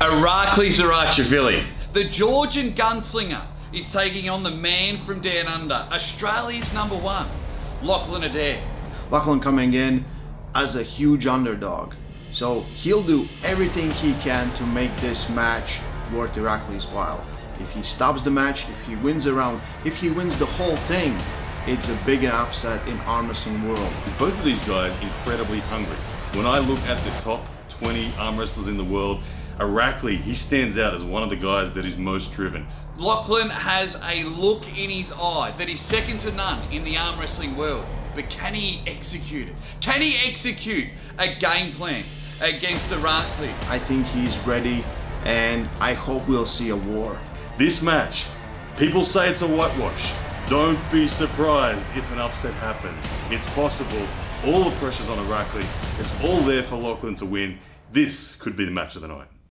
Irakli Zirakashvili, the Georgian gunslinger, is taking on the man from Down Under, Australia's number one, Lachlan Adair. Lachlan coming in as a huge underdog. So he'll do everything he can to make this match worth Irakli's while. If he stops the match, if he wins around, if he wins the whole thing, it's a big upset in arm wrestling world. Both of these guys incredibly hungry. When I look at the top 20 arm wrestlers in the world, Irakli, he stands out as one of the guys that is most driven. Lachlan has a look in his eye that is second to none in the arm wrestling world. But can he execute it? Can he execute a game plan against Irakli? I think he's ready and I hope we'll see a war. This match, people say it's a whitewash. Don't be surprised if an upset happens. It's possible. All the pressure's on Irakli. It's all there for Lachlan to win. This could be the match of the night.